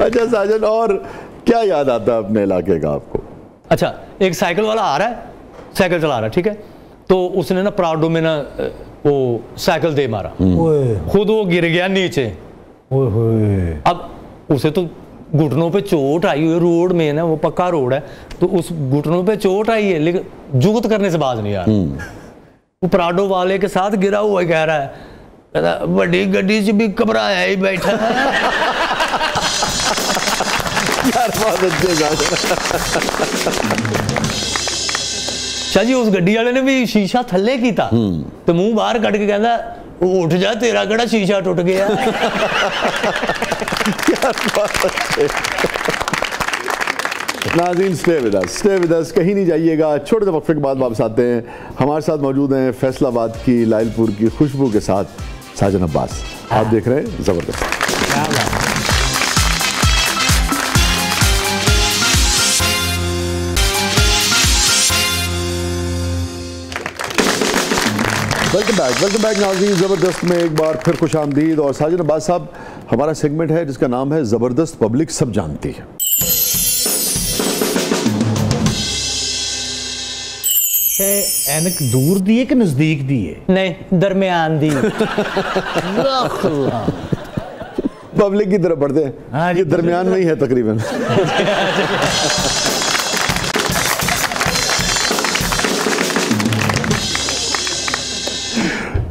अच्छा साजन और क्या याद आता है अपने इलाके का आपको? अच्छा एक साइकिल वाला आ रहा है साइकिल चला रहा है ठीक है? तो उसने ना प्राउडो में ना वो साइकिल दे मारा। खुद वो गिर गया नीचे। अब उसे तो घुटनों पे चोट आई हुई रोड में ना वो पक्का रोड है तो उस घुटनों पे चोट आई है लेकिन जुगत करने से बाज नहीं आ रहा। वो प्राडो वाले के साथ गिरा हुआ कह रहा है कहता बड़ी गड्डी से भी घबराया ही बैठा है। यार बहुत अच्छे ਸ਼ਾਹ ਜੀ ਉਸ ਗੱਡੀ ਵਾਲੇ ਨੇ ਵੀ ਸ਼ੀਸ਼ਾ ਥੱਲੇ ਕੀਤਾ ਤੇ ਮੂੰਹ ਬਾਹਰ ਕੱਢ ਕੇ ਕਹਿੰਦਾ ਉਹ ਉੱਠ ਜਾ ਤੇਰਾ ਕਿਹੜਾ ਸ਼ੀਸ਼ਾ ਟੁੱਟ ਗਿਆ ਯਾਰ ਬਹੁਤ ਅੱਛੇ Nazeen stay with us stay with us कहीं नहीं जाइएगा। छोटे से वक्फे के बाद वापस आते हैं। हमारे साथ मौजूद हैं फैसलाबाद की लाइलपुर की खुशबू के साथ साजन अब्बास। आप देख रहे हैं ज़बरदस्त। Welcome back welcome back Naazi ज़बरदस्त में एक बार फिर खुश आमदीद और साजिद अब्बास साहब हमारा सेगमेंट है जिसका नाम है ज़बरदस्त पब्लिक सब जानती है। एनक दूर दी है कि नज़दीक दी है? नहीं दरमियान दी। पब्लिक की तरफ़ बढ़ते हैं। हाँ ये दरमियान में ही है तकरीबन।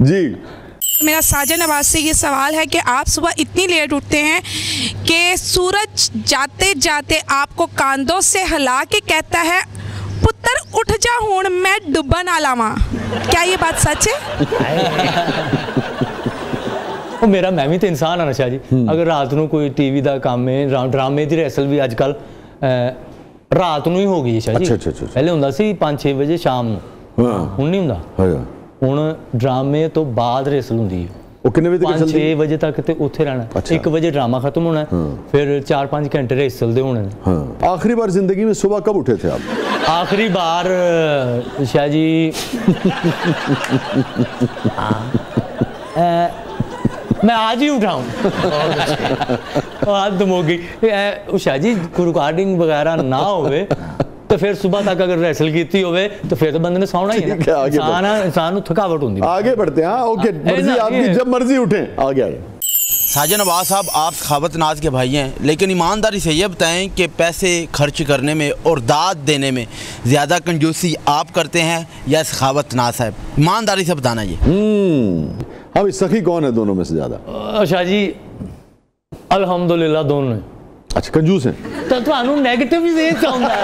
जी मेरा साजन आवाज से ये सवाल है कि आप सुबह इतनी लेट उठते हैं कि सूरज जाते जाते आपको कांधों से हिला के कहता है पुत्र उठ जा हूं मैं डुब्बा ना लावा क्या ये बात सच है ਉਹ ਮੇਰਾ ਮੈਂ ਵੀ ਤੇ ਇਨਸਾਨ ਆ ਨਾ ਸ਼ਾਹ ਜੀ ਅਗਰ ਰਾਤ ਨੂੰ ਕੋਈ ਟੀਵੀ ਦਾ ਕੰਮ ਹੈ ਰਾ- ਡਰਾਮੇ ਦੀ ਰੈਸਲ ਵੀ ਅੱਜ ਕੱਲ ਰਾਤ ਨੂੰ ਹੀ ਹੋ ਗਈ ਹੈ ਸ਼ਾਹ ਜੀ ਅੱਛਾ, ਅੱਛਾ, ਅੱਛਾ। ਪਹਿਲੇ ਹੁੰਦਾ ਸੀ 5-6 ਵਜੇ ਸ਼ਾਮ ਨੂੰ हाँ ਹੁਣ ਨਹੀਂ ਹੁੰਦਾ हाँ ਹੁਣ ਡਰਾਮੇ ਤੋਂ ਬਾਅਦ ਰੈਸਲ ਹੁੰਦੀ ਹੈ वो कितने बजे तक 5-6 चलती है ਵਜੇ ਤੱਕ ਤੇ ਉੱਥੇ ਰਹਿਣਾ ਅੱਛਾ। 1 ਵਜੇ ਡਰਾਮਾ ਖਤਮ ਹੋਣਾ ਹੈ, ਫਿਰ 4-5 ਘੰਟੇ ਰੈਸਲ ਦੇ ਹੋਣੇ ਨੇ हाँ आखिरी बार जिंदगी में सुबह कब उठे थे आप आखिरी बार अ, शाह जी अ, मैं आज ही उठाऊं आज दम हो गई अ, शाह जी रिकॉर्डिंग वगैरह ना होवे तो फिर सुबह तक अगर रैसल की होवे तो फिर तो बंदे ने सौना ही है ठीक है, ना आगे बढ़ो। इंसान इंसान ਨੂੰ ਥਕਾਵਟ ਹੁੰਦੀ ਹੈ आगे बढ़ते हैं हाँ ओके मर्जी ऐसा आपकी नहीं है। जब मर्जी उठे आगे आगे साजन अब्बास साहब आप सखावत नाज के भाई हैं लेकिन ईमानदारी से ये बताएं कि पैसे खर्च करने में और दाद देने में ज़्यादा कंजूसी आप करते हैं या सखावत नाज साहब ईमानदारी से बताना ये हम्म हम सखी कौन है दोनों में से ज्यादा ਅ, ਸ਼ਾਹ ਜੀ ਅਲਹਮਦੁਲਿਲਾ ਦੋਨੋਂ ਨੇ अच्छा कंजूस तो है। तो ਤੁਹਾਨੂੰ नेगेटिव ही देख चाहूँगा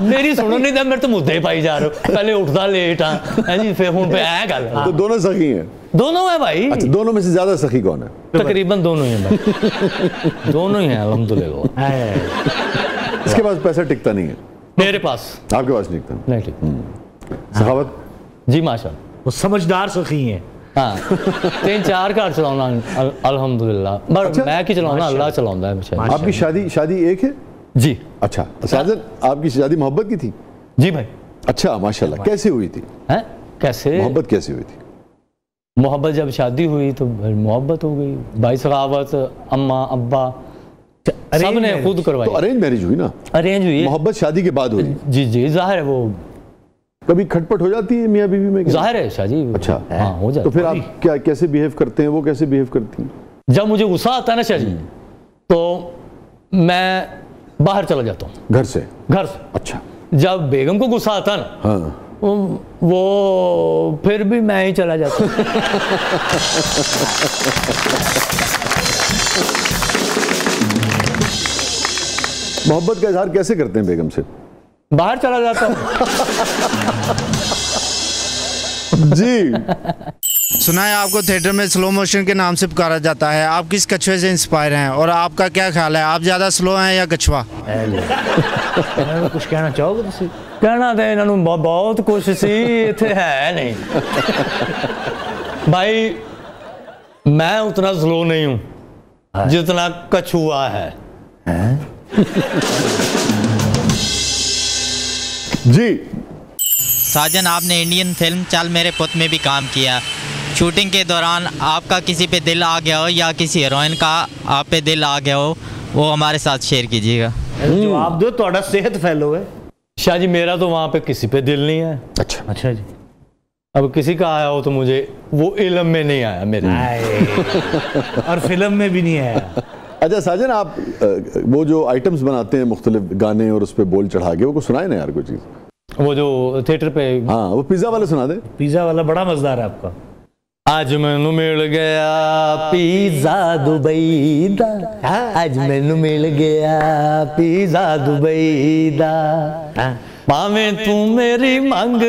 मेरी सुनो नहीं था मेरे तो मुद्दे ही पाई जा रहे हो। पहले उठता लेट ਆ ਹਾਂਜੀ ਫਿਰ ਹੁਣ ਪੈ ਐ ਗੱਲ हाँ। तो दोनों सखी हैं। दोनों है भाई। अच्छा दोनों में से ज़्यादा सखी कौन है? तकरीबन दोनों ही हैं भाई। दोनों ही हैं अल्हम्दुलिल्लाह। है। इसके पास पैसा टिकता नहीं है। मेरे पास। आपके पास नहीं टिकता। नहीं ठीक हम्म। जी माशा वो समझदार सखी हैं। हाँ। तीन चार घर चलाना अल- अल्हम्दुलिल्लाह। पर अच्छा। मैं की चलाना अल्लाह चलाता है आपकी शादी शादी एक है? जी। अच्छा साजन आपकी शादी मोहब्बत की थी? जी भाई। अच्छा माशाल्लाह। कैसे हुई थी? हैं? कैसे? मोहब्बत कैसे हुई थी? मोहब्बत जब शादी हुई तो मोहब्बत हो गई। भाई सखावत अम्मा अब्बा सबने खुद तो करवाई अरेंज मैरिज हुई ना? अरेंज हुई। मोहब्बत शादी के बाद हुई। जी जी ज़ाहिर है वो कभी खटपट हो जाती है मियाँ बीवी में ज़ाहिर है शाह जी अच्छा। हाँ हो जाता तो फिर आप क्या कैसे बिहेव करते हैं वो कैसे बिहेव करती हैं? जब मुझे गुस्सा आता है ना शाह जी तो मैं बाहर चला जाता हूँ। घर से? घर से। अच्छा। जब बेगम को गुस्सा आता है ना हाँ। वो- वो फिर भी मैं ही चला जाता हूँ। मोहब्बत का इजहार कैसे करते हैं बेगम से? बाहर चला जाता हूँ जी सुना है आपको थिएटर में स्लो मोशन के नाम से पुकारा जाता है आप किस कछुए से इंस्पायर हैं और आपका क्या ख्याल है आप ज़्यादा स्लो हैं या कछुआ ਇਹਨਾਂ ਨੂੰ ਕੁਝ ਕਹਿਣਾ ਚਾਹੋਗੇ ਤੁਸੀਂ ਕਹਿਣਾ ਤੇ ਇਹਨਾਂ ਨੂੰ ਬ- ਬਹੁਤ ਕੁਛ ਸੀ ਇੱਥੇ ਹੈ ਨਹੀਂ भाई मैं उतना स्लो नहीं हूं जितना कछुआ है जी। साजन आपने इंडियन फ़िल्म चल मेरे पुत में भी काम किया। शूटिंग के दौरान आपका किसी पे दिल आ गया हो या किसी हीरोइन का आप पे दिल आ गया हो वो हमारे साथ शेयर कीजिएगा। जवाब दो थोड़ा सेहत फैलो है। शाह जी मेरा तो वहाँ पे किसी पे दिल नहीं है। अच्छा। अच्छा जी। अब किसी का आया हो तो मुझे वो इलम में नहीं आया मेरे और फ़िल्म में भी नहीं आया। अच्छा साजन आप वो जो आइटम्स बनाते हैं मुख्तलिफ़ गाने और उस पर बोल चढ़ा के वो कुछ सुनाए ना यार कोई चीज़? वो जो थिएटर पे हाँ वो पिज़्ज़ा वाला सुना दे। पिज़्ज़ा वाला बड़ा मज़ेदार है आपका। आज मैनू मिल गया पिज़्ज़ा दुबई दा। आज मैनू मिल गया पिज़्ज़ा दुबई दा। हाँ। पावे तू मेरी मंग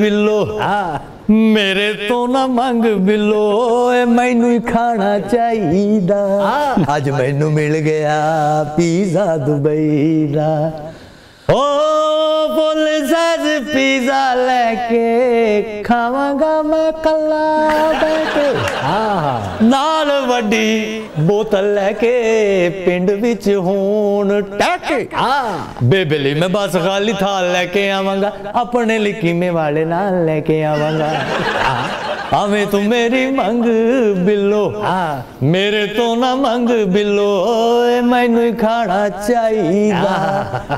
बिलो हाँ ਮੇਰੇ ਤੋਂ ਨਾ ਮੰਗ ਬਿੱਲੋ ਏ ਮੈਨੂੰ ਹੀ ਖਾਣਾ ਚਾਹੀਦਾ। ਅੱਜ ਮੈਨੂੰ ਮਿਲ ਗਿਆ ਪੀਜ਼ਾ ਦੁਬਈ ਦਾ। ਓ ਫੁੱਲ ਸਜ ਪੀਜ਼ਾ ਲੈ ਕੇ ਖਾਵਾਂਗਾ ਮੈਂ ਕੱਲਾ ਬੈ ਕੇ। ਨਾਲ ਵੱਡੀ ਬੋਤਲ ਲੈ ਕੇ ਪਿੰਡ ਵਿੱਚ ਹੋਣ ਟੈਕ ਬੇਬੇ ਲਈ ਮੈਂ ਬਸ ਖਾਲੀ ਥਾਲ ਲੈ ਕੇ ਆਵਾਂਗਾ ਆਪਣੇ ਲਈ ਕੀਮੇ ਵਾਲੇ ਨਾਲ ਲੈ ਕੇ ਆਵਾਂਗਾ। हमें तू तो मेरी मंग बिल्लो। मेरे तो ना मंग बिल्लो मैनू खाना चाहिए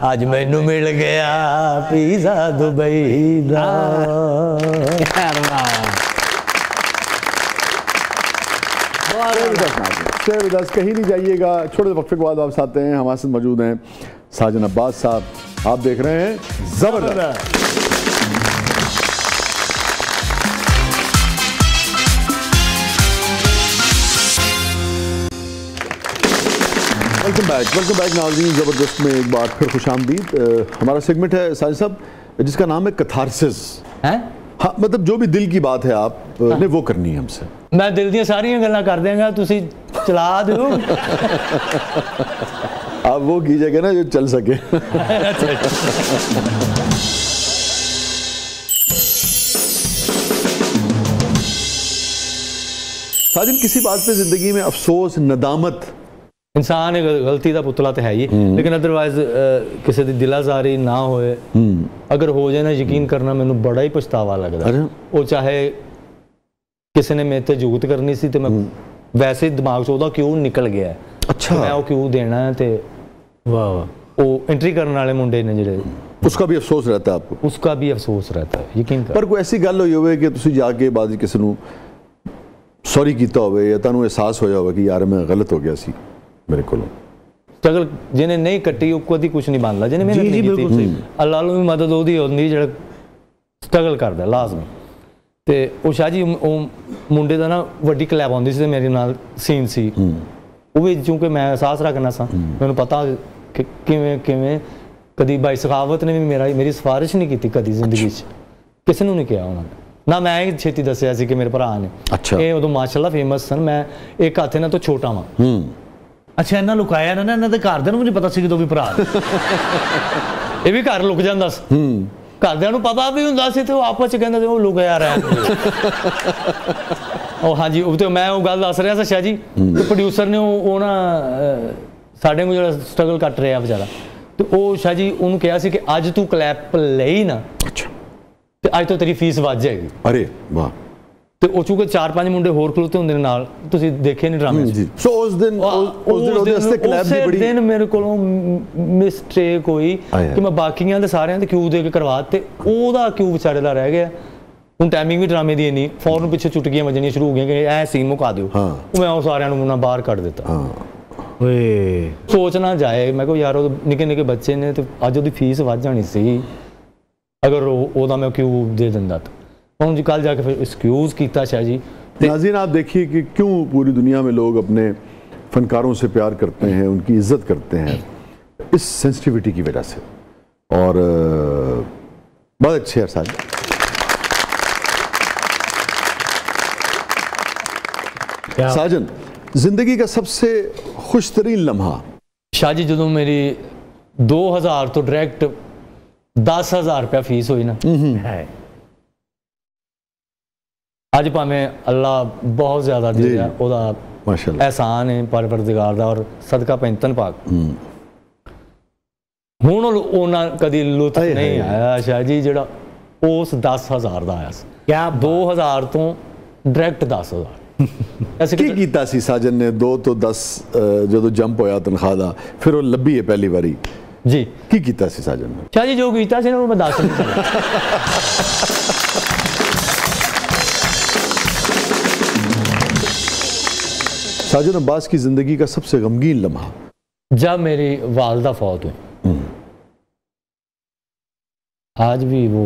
आज मैनू मिल गया पिज्जा दुबई दा शेरदास कहीं नहीं जाइएगा। छोटे वक्त के बाद आप साथ हैं हमारे साथ मौजूद हैं, साजन अब्बास साहब। आप देख रहे हैं, ज़बरदस्त। Welcome back welcome back Naazi ज़बरदस्त में एक बार फिर खुश आमदीद हमारा सेगमेंट है साजिद साहब जिसका नाम है कथारसिस है? हाँ मतलब जो भी दिल की बात है आप हाँ। ने वो करनी है हमसे। मैं दिल दिया सारी गल कर देंगे तुम चला दो। आप वो कीजिएगा ना जो चल सके। साजिद किसी बात पे ज़िंदगी में अफसोस नदामत ਇਨਸਾਨ ਇਹ ਗਲ- ਗਲਤੀ ਦਾ ਪੁਤਲਾ ਤੇ ਹੈ ਹੀ ਲੇਕਿਨ ਅਦਰਵਾਇਜ਼ ਕਿਸੇ ਦੀ ਦਿਲਾਜ਼ਾਰੀ ਨਾ ਹੋਏ ਅਗਰ ਹੋ ਜਾਏ ਨਾ ਯਕੀਨ ਕਰਨਾ ਮੈਨੂੰ ਬੜਾ ਹੀ ਪਛਤਾਵਾ ਲੱਗਦਾ ਅਰੇ। ਉਹ ਚਾਹੇ ਕਿਸੇ ਨੇ ਮੇਰੇ ਤੇ ਜੁਗਤ ਕਰਨੀ ਸੀ ਤੇ ਮੈਂ ਵੈਸੇ ਹੀ ਦਿਮਾਗ 'ਚ ਉਹਦਾ ਕਿਉਂ ਨਿਕਲ ਗਿਆ ਹੈ। अच्छा ਮੈਂ ਉਹ ਕਿਉਂ ਦੇਣਾ ਹੈ ਤੇ वाह वाह ਉਹ ਐਂਟਰੀ ਕਰਨ ਵਾਲੇ ਮੁੰਡੇ ਨੇ ਜਿਹੜੇ उसका भी अफसोस रहता है आपको ਉਸਕਾ ਵੀ ਅਫਸੋਸ ਰਹਤਾ ਹੈ ਯਕੀਨ ਕਰ ਪਰ ਕੋਈ ਐਸੀ ਗੱਲ ਹੋਈ ਹੋਵੇ ਕਿ ਤੁਸੀਂ ਜਾ ਕੇ ਬਾਅਦ 'ਚ ਕਿਸੇ ਨੂੰ ਸੌਰੀ ਕੀਤਾ ਹੋਵੇ ਜਾਂ ਤੁਹਾਨੂੰ ਅਹਿਸਾਸ ਹੋਇਆ ਹੋਵੇ ਕਿ ਯਾਰ ਮੈਂ ਗਲਤ ਹੋ ਗਿਆ ਸੀ ਮੇਰੇ ਕੋਲੋਂ ਸਟਰਗਲ ਜਿਹਨੇ ਨਹੀਂ ਕੱਟੀ ਉਹ ਕਦੀ ਕੁਝ ਨਹੀਂ ਬਣਦਾ ਜਿਹਨੇ ਮਿਹਨਤ ਜੀ, ਨਹੀਂ ਜੀ, ਬਿਲਕੁਲ ਕੀਤੀ ਸਹੀ। ਅੱਲਾਹ ਨੂੰ ਵੀ ਮਦਦ ਉਹਦੀ ਹੁੰਦੀ ਜਿਹੜਾ ਸਟਰਗਲ ਕਰਦਾ ਲਾਜ਼ਮੀ। ਤੇ ਉਹ ਸ਼ਾਹ ਜੀ ਉਹ ਮੁੰਡੇ ਦਾ ਨਾ ਵੱਡੀ ਕਲੈਬ ਆਉਂਦੀ ਸੀ ਤੇ ਮੇਰੇ ਨਾਲ ਸੀਨ ਸੀ। ਉਹ ਵੀ ਕਿਉਂਕਿ ਮੈਂ ਅਹਿਸਾਸ ਰੱਖਣਾ ਸਾਂ ਮੈਨੂੰ ਪਤਾ ਕਿ ਕਿਵੇਂ ਕਿਵੇਂ ਕਦੀ ਬਾਈ ਸਖਾਵਤ ਨੇ ਵੀ ਮੇਰਾ ਮੇਰੀ ਸਿਫਾਰਿਸ਼ ਨਹੀਂ ਕੀਤੀ ਕਦੀ ਜ਼ਿੰਦਗੀ 'ਚ। ਕਿਸੇ ਨੂੰ ਨਹੀਂ ਕਿਹਾ ਉਹਨਾਂ ਨੇ। ਨਾ ਮੈਂ ਇਹ ਛੇਤੀ ਦੱਸਿਆ ਸੀ ਕਿ ਮੇਰੇ ਭਰਾ ਨੇ। ਅੱਛਾ। ਇਹ ਉਦੋਂ ਮਾਸ਼ਾਅੱਲਾ ਫੇਮਸ ਸਨ। ਮੈਂ ਇੱਕ ਹੱਥ ਇਹਨਾਂ ਤੋਂ ਛੋਟਾ ਵਾਂ। ਅੱਛਾ ਇਹਨਾਂ ਲੁਕਾਇਆ ਨਾ ਇਹਨਾਂ ਦੇ ਘਰ ਦੇ ਨੂੰ ਵੀ ਨਹੀਂ ਪਤਾ ਸੀ ਕਿ ਦੋ ਵੀ ਭਰਾ। ਇਹ ਵੀ ਘਰ ਲੁਕ ਜਾਂਦਾ ਸੀ। ਹੂੰ। ਘਰਦਿਆਂ ਨੂੰ ਪਤਾ ਵੀ ਹੁੰਦਾ ਸੀ ਤੇ ਉਹ ਆਪਸ ਚ ਕਹਿੰਦੇ ਸੀ ਉਹ ਲੁਕਿਆ ਰਿਹਾ ਉਹ ਹਾਂਜੀ ਉਹ ਤੇ ਮੈਂ ਉਹ ਗੱਲ ਦੱਸ ਰਿਹਾ ਸੀ ਸ਼ਾਹ ਜੀ ਤੇ ਪ੍ਰੋਡਿਊਸਰ ਨੇ ਉਹ ਨਾ ਸਾਡੇ ਨੂੰ ਜਿਹੜਾ ਸਟਰਗਲ ਕੱਟ ਰਿਹਾ ਵਿਚਾਰਾ। ਤੇ ਉਹ ਸ਼ਾਹ ਜੀ ਉਹਨੂੰ ਕਿਹਾ ਸੀ ਕਿ ਅੱਜ ਤੂੰ ਕਲੈਪ ਲਈ ਨਾ। ਅੱਛਾ। ਤੇ ਅੱਜ ਤੋਂ ਤੇਰੀ ਫੀਸ ਵੱਧ ਜਾਏਗੀ। ਅਰੇ ਵਾਹ। ਤੇ ਉਹ ਚੂੰਕਿ ਚਾਰ ਪੰਜ ਮੁੰਡੇ ਹੋਰ ਖਲੋਤੇ ਹੁੰਦੇ ਨੇ ਨਾਲ ਤੁਸੀਂ ਦੇਖੇ ਨਹੀਂ ਡਰਾਮੇ ਜੀ। ਸੋ ਉਸ ਦਿਨ ਉਸ ਉਸ ਦਿਨ ਉਹਦੇ ਵਾਸਤੇ ਕਲੈਬ ਦੀ ਉਸੇ ਬੜੀ ਦਿਨ ਮੇਰੇ ਕੋਲੋਂ ਮਿਸਟੇਕ ਹੋਈ। ਕਿ ਮੈਂ ਬਾਕੀਆਂ ਦੇ ਸਾਰਿਆਂ ਦੇ ਕਿਊ ਦੇ ਕੇ ਕਰਵਾ ਤੇ ਉਹਦਾ ਕਿਊ ਵਿਚਾਰੇ ਦਾ ਰਹਿ ਗਿਆ। ਹੁਣ ਟਾਈਮਿੰਗ ਵੀ ਡਰਾਮੇ ਦੀ ਨਹੀਂ ਫੌਰਨ ਪਿੱਛੇ ਚੁਟਕੀਆਂ ਵੱਜਣੀਆਂ ਸ਼ੁਰੂ ਹੋ ਗਈਆਂ ਕਿ ਇਹ ਸੀਨ ਮੁਕਾ ਦਿਓ। ਹਾਂ। ਉਹ ਮੈਂ ਉਹ ਸਾਰਿਆਂ ਨੂੰ ਨਾ ਬਾਹਰ ਕੱਢ ਦਿੱਤਾ। ਹਾਂ। ਓਏ। ਸੋਚ ਨਾ ਜਾਏ। ਮੈਂ ਕਿਹਾ ਯਾਰ ਉਹ ਨਿੱਕੇ ਨਿੱਕੇ ਬੱਚੇ ਨੇ ਤੇ ਅੱਜ ਉਹਦੀ ਫੀਸ ਵੱਧ ਜਾਣੀ ਸੀ। ਅਗਰ ਉਹ ਉਹਦਾ ਮੈਂ ਕਿਊ ਦੇ ਦਿੰਦਾ ਤਾਂ। ਹੁਣ ਜੀ ਕੱਲ ਜਾ ਕੇ ਫਿਰ ਐਕਸਕਿਊਜ਼ ਕੀਤਾ ਸ਼ਾਹ ਜੀ नाजीन आप देखिए कि क्यों पूरी दुनिया में लोग अपने फनकारों से प्यार करते हैं उनकी इज्जत करते हैं इस सेंसिटिविटी की वजह से और अ, बहुत अच्छे हैं साज क्या साजन जिंदगी का सबसे खुश तरीन लम्हा ਸ਼ਾਹ ਜੀ ਜਦੋਂ ਮੇਰੀ 2000 ਤੋਂ ਡਾਇਰੈਕਟ 10000 ਰੁਪਇਆ ਫੀਸ ਹੋਈ ਨਾ ਹੈ ਅੱਜ ਭਾਵੇਂ ਅੱਲਾ ਬਹੁਤ ਜ਼ਿਆਦਾ ਦੇ ਰਿਹਾ ਉਹਦਾ ਮਾਸ਼ਾਅੱਲਾ। ਅਹਿਸਾਨ ਹੈ ਪਰਵਰਦਿਗਾਰ ਦਾ ਔਰ ਸਦਕਾ ਪੈਂਤਨ ਪਾਕ। ਹੁਣ ਉਹਨਾਂ ਕਦੀ ਲੁਤਫ ਨਹੀਂ ਆਇਆ ਸ਼ਾਹ ਜੀ ਜਿਹੜਾ ਉਸ 10000 ਦਾ ਆਇਆ ਸੀ। ਕਿਆ 2000 ਤੋਂ ਡਾਇਰੈਕਟ 10000 ਐਸੇ ਕੀ ਕੀਤਾ ਸੀ ਸਾਜਨ ਨੇ? 2 ਤੋਂ 10 ਜਦੋਂ ਜੰਪ ਹੋਇਆ ਤਨਖਾਹ ਦਾ ਫਿਰ ਉਹ ਲੱਭੀ ਹੈ ਪਹਿਲੀ ਵਾਰੀ। ਜੀ। ਕੀ ਕੀਤਾ ਸੀ ਸਾਜਨ ਨੇ? ਸ਼ਾਹ ਜੀ ਜੋ ਕੀਤਾ ਸੀ ਨਾ ਉਹ ਮੈਂ ਦੱਸ ਨਹੀਂ साजन अब्बास की ज़िंदगी का सबसे गमगीन लम्हा। जब मेरी वालदा फौत हुई। आज भी वो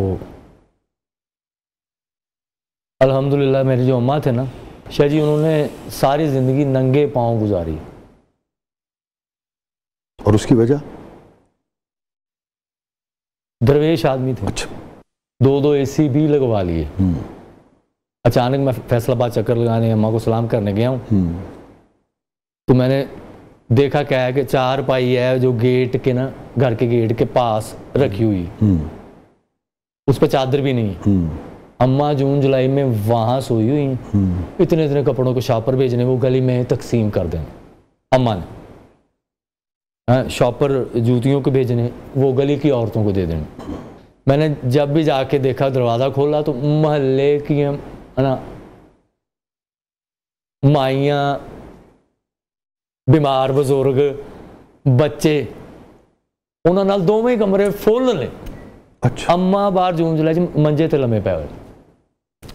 अल्हम्दुलिल्लाह मेरे जो अम्मा थे ना शाह जी उन्होंने सारी ज़िंदगी नंगे पाँव गुजारी। और उसकी वजह? दरवेश आदमी थे। अच्छा। दो दो एसी भी लगवा लिए। अचानक मैं फैसलाबाद चक्कर लगाने अम्मा को सलाम करने गया हूँ। तो मैंने देखा क्या है कि चार पाई है जो गेट के ना घर के गेट के पास रखी हुई। उस पर चादर भी नहीं अम्मा जून जुलाई में वहाँ सोई हुई। इतने इतने कपड़ों को शॉपर भेजने वो गली में तकसीम कर दें अम्मा ने। हाँ, शॉपर जूतियों को भेजने वो गली की औरतों को दे देने। मैंने जब भी जाके देखा दरवाज़ा खोला तो मोहल्ले की है ना माइयाँ ਬਿਮਾਰ ਬਜ਼ੁਰਗ ਬੱਚੇ ਉਹਨਾਂ ਨਾਲ ਦੋਵੇਂ ਕਮਰੇ ਫੁੱਲ ਨੇ अच्छा ਅੰਮਾ ਬਾਹਰ ਜੂਨ ਜੁਲਾਈ ਚ ਮੰਜੇ ਤੇ ਲੰਮੇ ਪਏ ਹੋਏ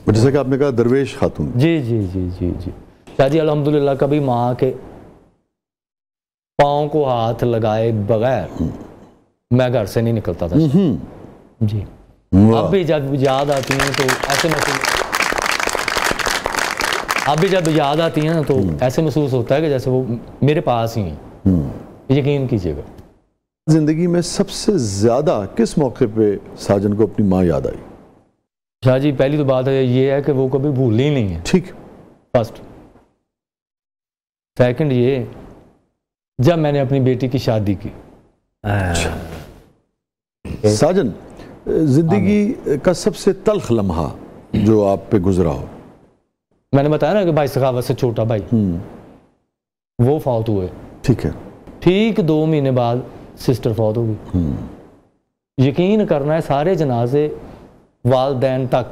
और जैसा कि आपने कहा दरवेश खातून जी जी जी जी जी शाह जी अल्हम्दुलिल्लाह कभी माँ के पाँव को हाथ लगाए बगैर मैं घर से नहीं निकलता था जी अब भी जब याद आती हैं तो ऐसे महसूस अब भी जब याद आती है ना तो ऐसे महसूस होता है कि जैसे वो मेरे पास ही हैं। यकीन कीजिएगा। ज़िंदगी में सबसे ज़्यादा किस मौके पे साजन को अपनी माँ याद आई? शाह जी पहली तो बात है ये है कि वो कभी भूल ही नहीं है। ठीक। फ़र्स्ट सेकंड ये जब मैंने अपनी बेटी की शादी की। साजन ज़िंदगी का सबसे तल्ख लम्हा जो आप पे गुजरा हो मैंने बताया ना कि भाई सखावत से छोटा भाई। वो फौत हुए। ठीक है। ठीक दो महीने बाद सिस्टर फौत हो गई। यकीन करना है सारे जनाजे वालदेन तक